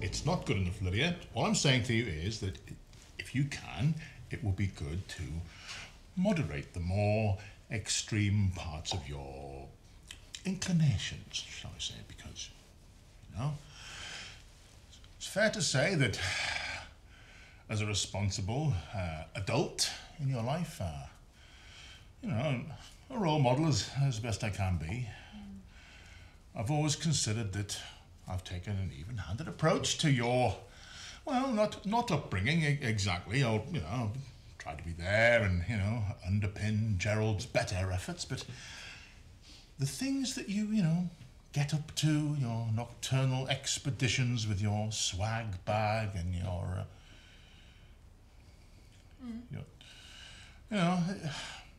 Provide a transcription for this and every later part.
It's not good enough, Lydia. All I'm saying to you is that if you can, it would be good to moderate the more extreme parts of your inclinations, shall I say, because, you know, it's fair to say that as a responsible uh, adult in your life, uh, you know, a role model as, as best I can be, I've always considered that I've taken an even-handed approach to your, well, not not upbringing exactly. I'll, you know, try to be there and you know underpin Gerald's better efforts, but the things that you, you know, get up to, your nocturnal expeditions with your swag bag and your, uh, your you know,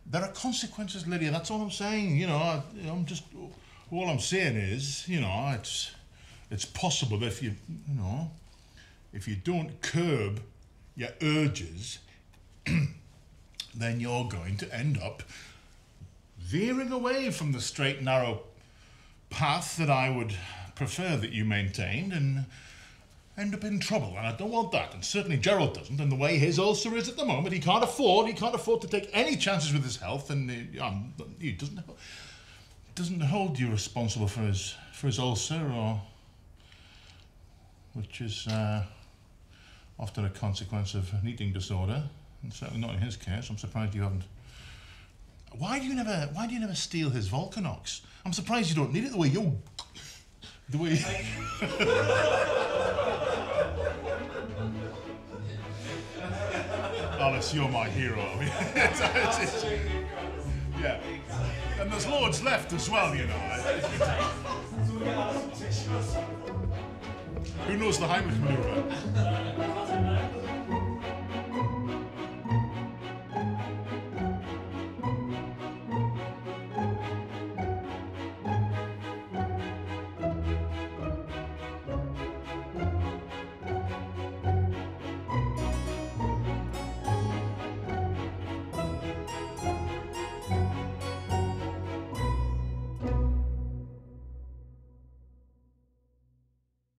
there are consequences, Lydia. That's all I'm saying. You know, I, I'm just all I'm saying is, you know, it's it's possible if you, you know, if you don't curb your urges, then you're going to end up veering away from the straight, narrow path that I would prefer that you maintained and end up in trouble. And I don't want that. And certainly Gerald doesn't. And the way his ulcer is at the moment, he can't afford, he can't afford to take any chances with his health. And he, um, he doesn't, doesn't hold you responsible for his, for his ulcer or which is uh, often a consequence of an eating disorder, and certainly not in his case. I'm surprised you haven't. Why do you never? Why do you never steal his Volcanox? I'm surprised you don't need it the way you. The way. Alice, you're my hero. Yeah, and there's loads left as well, you know. Who knows the Heimlich maneuver?